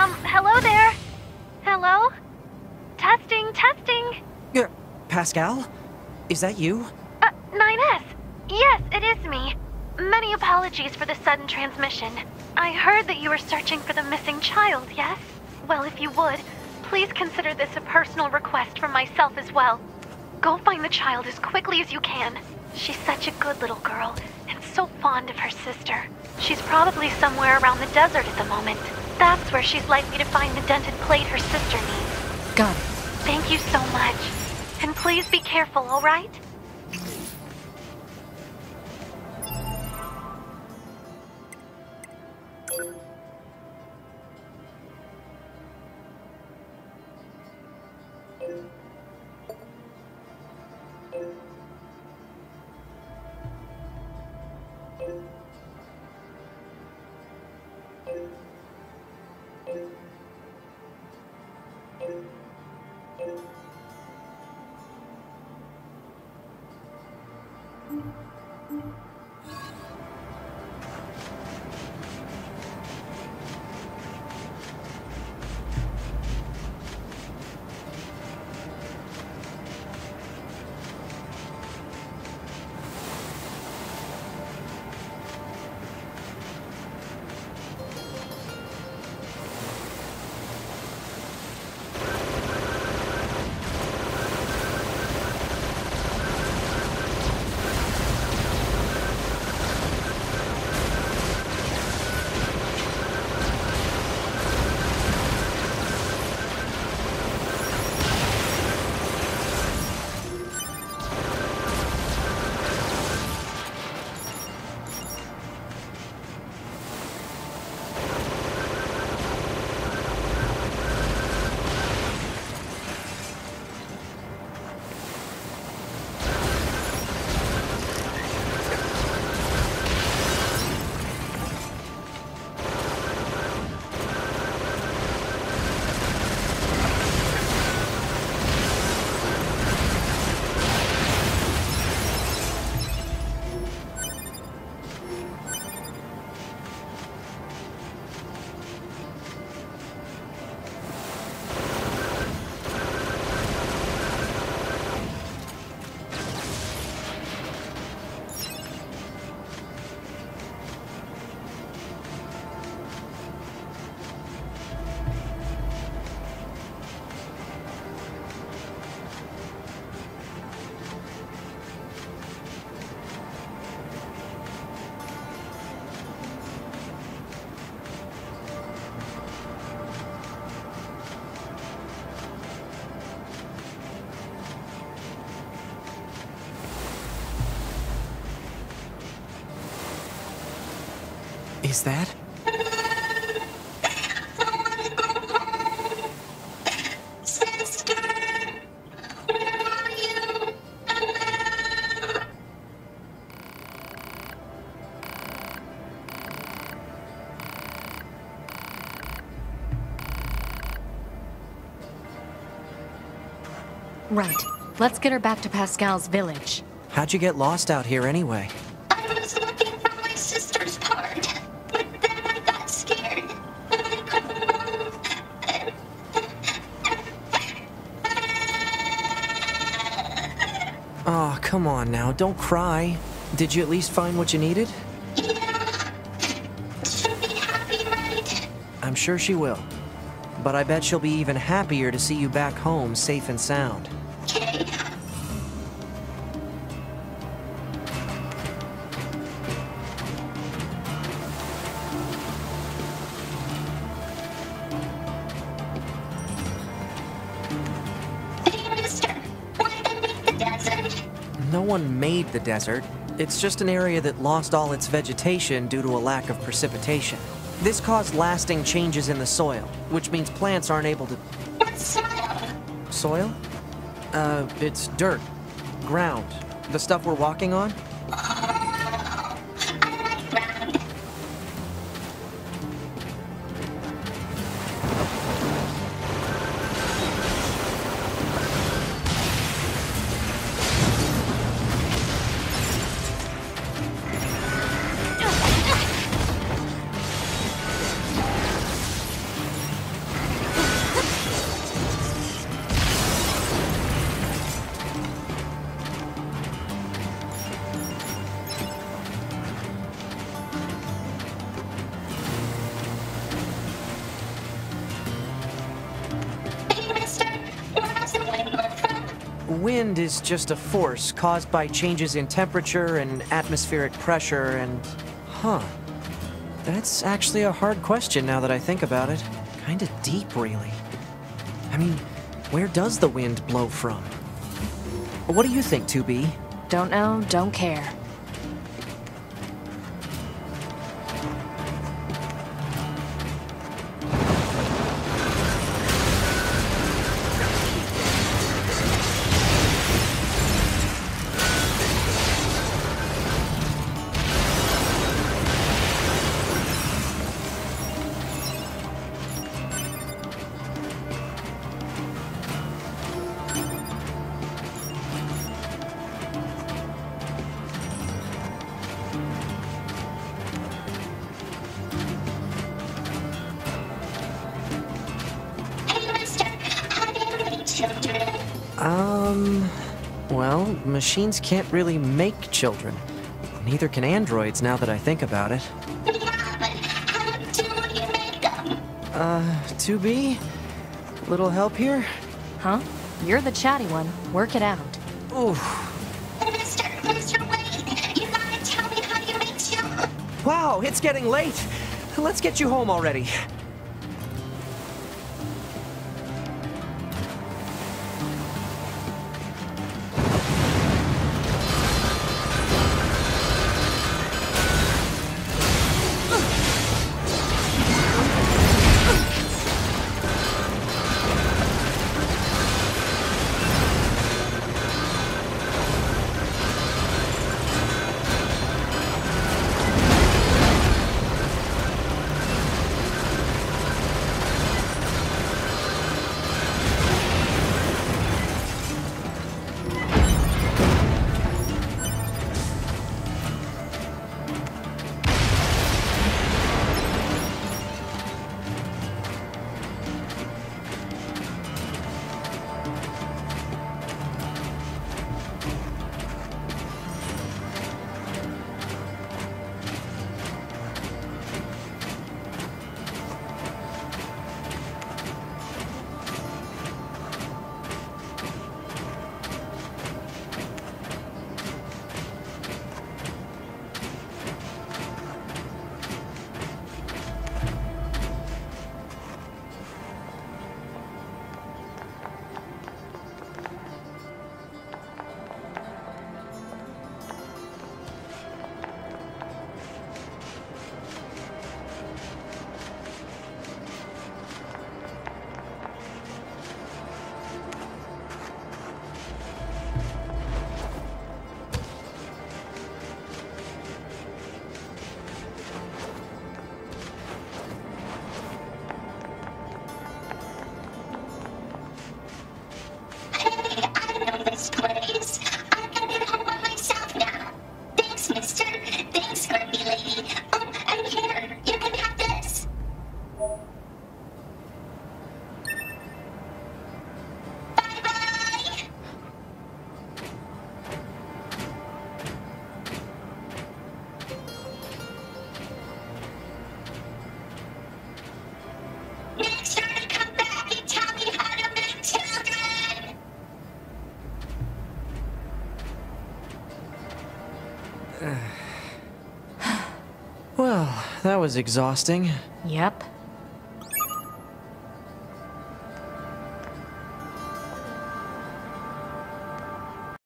Um, hello there. Hello? Testing, testing. you Pascal? Is that you? Uh, 9S. Yes, it is me. Many apologies for the sudden transmission. I heard that you were searching for the missing child, yes? Well, if you would, please consider this a personal request from myself as well. Go find the child as quickly as you can. She's such a good little girl, and so fond of her sister. She's probably somewhere around the desert at the moment. That's where she's likely to find the dented plate her sister needs. Got it. Thank you so much. And please be careful, alright? Is that? Sister, where are you? Right. Let's get her back to Pascal's village. How'd you get lost out here anyway? Come on now, don't cry. Did you at least find what you needed? I'm sure she will. But I bet she'll be even happier to see you back home safe and sound. Okay. Hey, mister. Why the desert? No one made the desert. It's just an area that lost all its vegetation due to a lack of precipitation. This caused lasting changes in the soil, which means plants aren't able to. What's soil? Soil? Uh, it's dirt. Ground. The stuff we're walking on? Wind is just a force caused by changes in temperature and atmospheric pressure and. Huh. That's actually a hard question now that I think about it. Kinda deep, really. I mean, where does the wind blow from? What do you think, 2B? Don't know, don't care. Um. Well, machines can't really make children. Neither can androids now that I think about it. Yeah, but how do you make them? Uh, 2B? Little help here? Huh? You're the chatty one. Work it out. Oof. Mister, mister, wait. You gotta tell me how you make children. Wow, it's getting late. Let's get you home already. That was exhausting. Yep.